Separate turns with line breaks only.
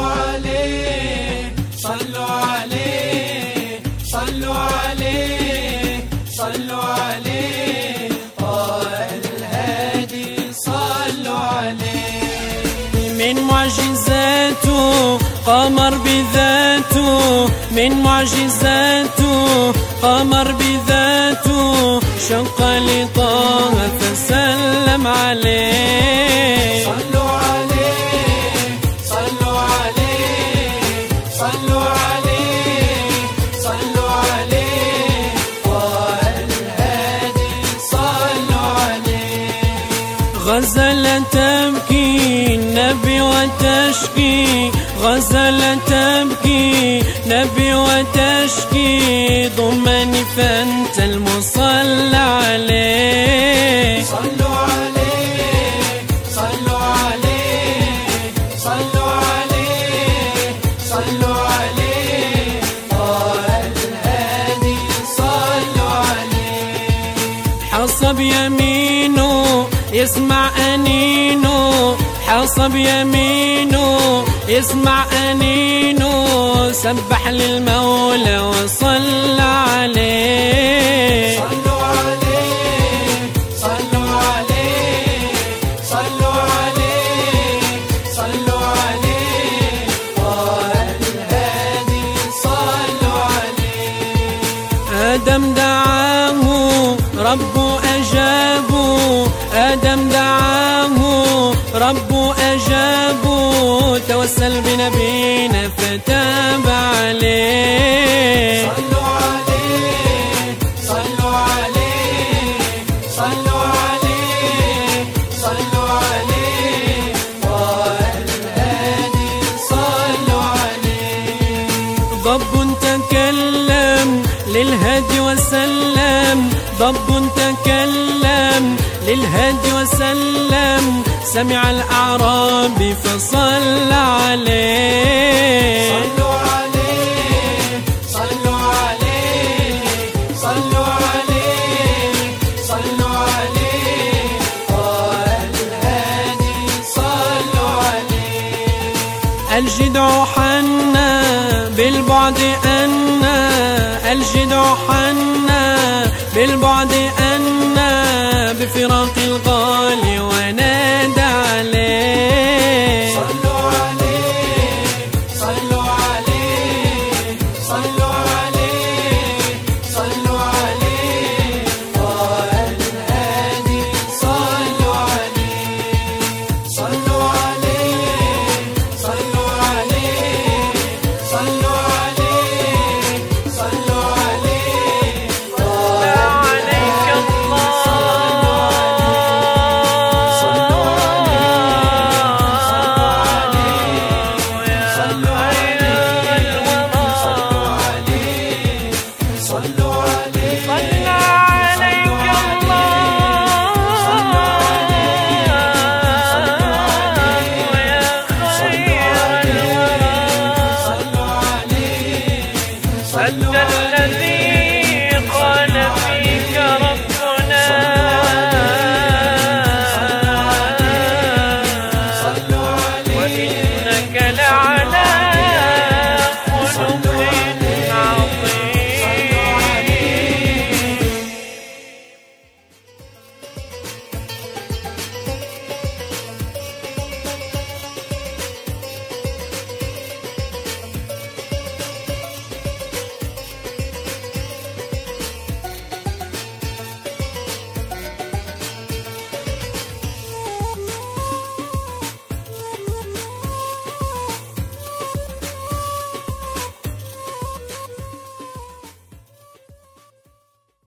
صلوا عليه
صلوا عليه صلوا عليه صلوا عليه الهادي صلوا عليه. من معجزاته قمر بذاته من معجزاته قمر بذاته شق لطه فسلم عليه.
صلوا غزل تبكي النبي وتشكي. غزل تبكي نبي وتشكي. ضمني فأنت المصلى عليه.
صلوا عليه صلوا عليه صلوا عليه صلوا عليه. والهادي صلوا عليه.
حصب يمينه يسمع أنينه حصب يمينه يسمع أنينه سبح للمولى وصلى عليه.
صلوا عليه صلوا عليه صلوا عليه صلوا عليه. والهادي صلوا عليه
آدم دعاه رب أجابه آدم دعاه رب أجابه توسل بنبينا فتاب عليه.
صلوا عليه صلوا عليه صلوا عليه صلوا عليه. والهادي صلوا عليه
ضب تكلم للهدي وسلم. ضب تكلم للهدي وسلم. سمع الأعراب فصلى عليه.
صلوا عليه صلوا عليه صلوا عليه صلوا عليه. والهادي صلوا عليه.
الجدع حنا بالبعد أنا الجدع حنا بالبعد أنا